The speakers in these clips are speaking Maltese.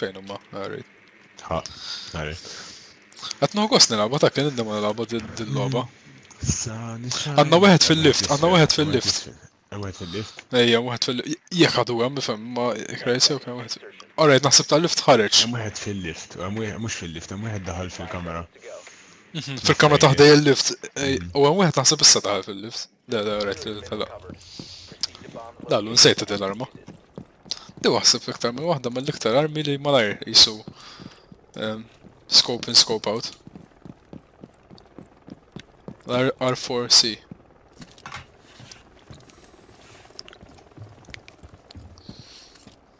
Fejn huma, għarri. Ha, għarri. Għat nħogos nilaba ta' kien id-dema nilaba dil-loba. Għanna wieħed fil-lift, għanna wieħed fil-lift. Għanna fil-lift? Ejja, wieħed fil-lift. Jek għadu għem, bifem, ma ikraj sew kien wieħed. Alright, naħseb ta' lift ħareġ. Għem wieħed fil-lift, mux fil-lift, għem wieħed daħal fil-kamera. Mhm, fil-kamera taħdej il-lift. Mhm. U għem wieħed naħseb issa daħal fil-lift. Da, da, rajt li tala. Da, l unsejta din l-arma. Di waħseb iktar minn waħda mill-iktar armi li malajr jisu ehm, scope in, scope out. R4C.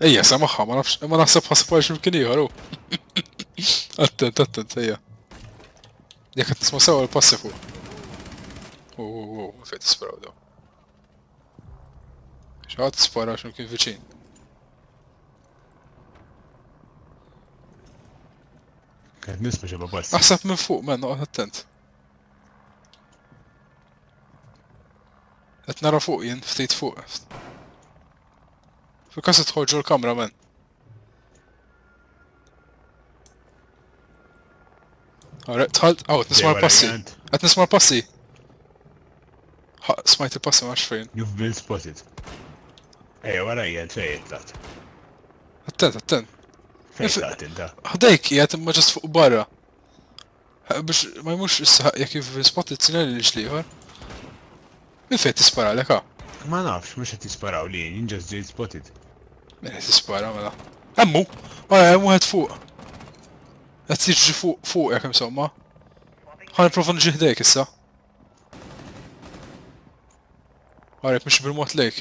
Ejja, sa maħħa, ma nafx, ma naħseb ħasib għal ximkien ieħor, Attent, attent, ejja. Jek qed tisma' sewa l-passi fuq. U u u, fejn tisparaw daw. Xaħat tispara ximkien viċin. Kien nisma ġeba passi. Aħseb minn fuq, men, noqgħod attent. Qed nara fuq jien, ftit fuq. Fil każ tħoġġu l-kamra men. Għara, tħalt, għaw, nisma l-passi. Għat nisma l-passi. Smajt il-passi maħx fejn. You've been spotted. Ej, għara jgħal fej jitlat. Attent, attent. Fejn jitlat inta. Għadajk jgħat imma ġas fuq barra. Eh, biex ma jmux s-saħaq jek jivvi spot li t-sina li l ixliħor Min fejt t-spara l ha? Ma nafx, mux għet t-sparaw li jien, just ġejt spotted. Min għet t-spara, mela. Emmu! Għara, emmu għet fuq. Għet t-ġi fuq, fuq, jek insomma. Għan profa nġi ħdejk issa. Għara, jek mux bil-mot lejk.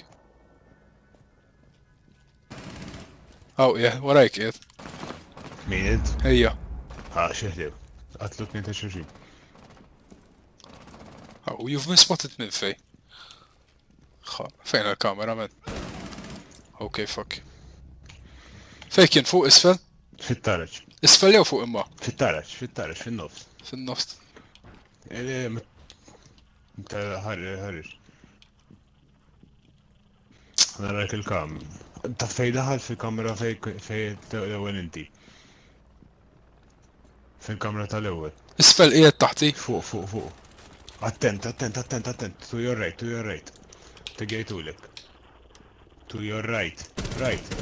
Aw qiegħed, warajk qiegħed. Min int? Ejja. Ha, ah, xeħlib. Qatlu tnejn ta' xulxin. Aw, ah, you've missed what it minn fej. Ha, fejn il-kamera men. Ok, fuck. Fej kien fuq isfel? Fit-tareċ. Isfel jew fuq imma? Fit-tareċ, fit-tareċ, fin-nofs. Fin-nofs. Tal-ħarriġ. Narek il-kam. Ta' fej daħal fil-kamra fej fej l-ewwel inti. Fil-kamra tal-ewwel. Isfel qiegħed taħti. Fuq, fuq, fuq. Attent, attent, attent, attent. To your right, to your right. Tegħidulek. To your right, right.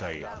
Tajja.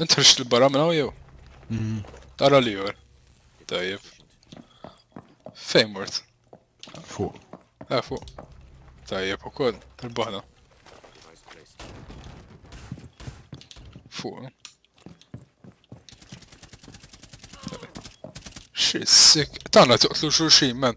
Int ħriġt li barra minn hawn jew? Mhm. Ara li jor. Tajjeb. Fejn mort? Fuq. Eh fuq. Tajjeb ukoll, il-baħna. Fuq. Xissik. Tana tuqtlu xulxin, men.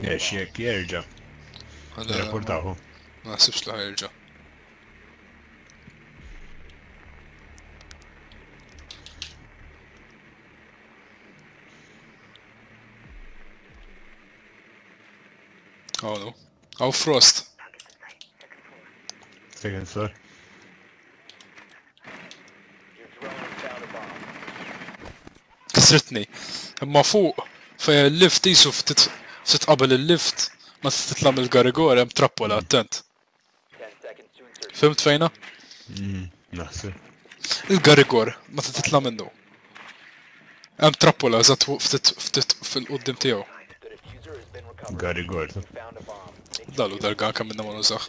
Ex jekk jerġa. Rapportaħu. Ma sibx la jerġa. Għawlu. Għaw Frost. Second floor. Kisritni. Imma fuq fej il-lift jisu ftit ftit qabel il-lift ma titla mill-garigor hemm trappola attent. Fimt fejna? Mm, naħseb. Il-garigor ma titla minnu. Hemm trappola eżatt ftit ftit fil-qudiem tiegħu. Garigor. Dalu darga kemm minna ma nużax.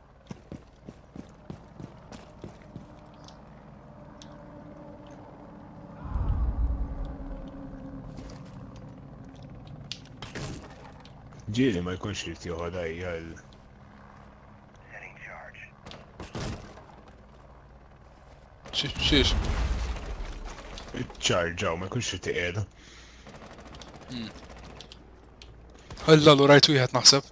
Ġieli ma jkunx irid joħod għajja l Xiex? Iċċarġaw, ma jkunx irid iqiegħda. Hmm. Ħalla l rajt wieħed naħseb.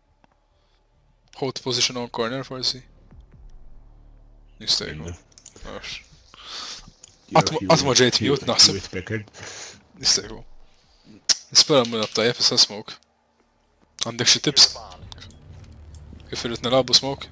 Hold position on corner forsi. Jista' jkun. Għatma ġejt mute naħseb. Nistejku. Nispera minn għabtajja fissa smoke. Għandek xie tips? Kif irrit nalabu smoke?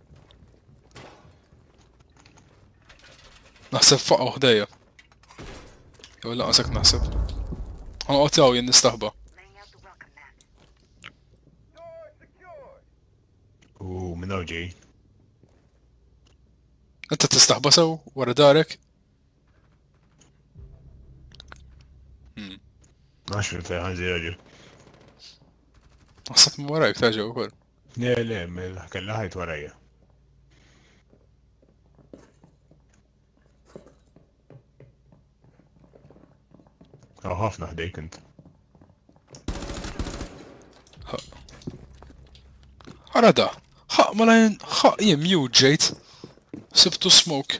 Naħseb faqqa u ħdejja. Jew laqasek naħseb. Għan għotjaw jien nistaħba. U minn ġej. Inta tistaħba sew wara darek? Hmm. Naxri fejħan zirġi. Għasab mwarajk taġa u koll. Le, le, mela, kella ħajt warajja. Għaw ħafna ħdejk int. Għara da, ħaq ma lajn, ħaq jem ju ġejt, sibtu smoke.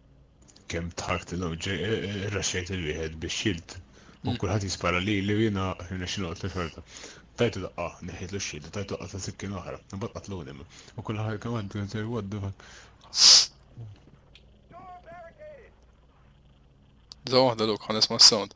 Kemm tħakt illum rraxxejt il wieħed biex xilt u mm. kulħadd jispara li li jiena rnexxi noqgħod xorta. Tajtu daqqa, neħejt l xilt tajtu daqqa ta' sikkin oħra, imbagħad qatluni imma. U kulħadd kemm għandu kien sejr waddu. Zaw waħda luk ħanes ma' sound.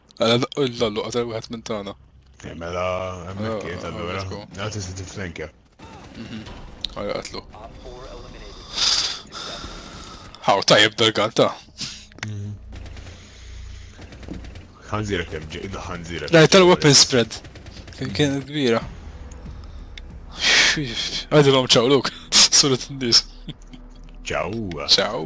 L-allu għatel wieħed minn tagħna. Eh, mela, hemmhekk kien allura. Għad iżid il-flanker. Għajja qatlu. Għaw tajjeb dal-gan ta' ħanżira kemm ġej, id ħanżira. Daj tal-weapon spread. Kien kien kbira. Għadilhom ċaw luk, surat n-nies. Ċaw. Ċaw.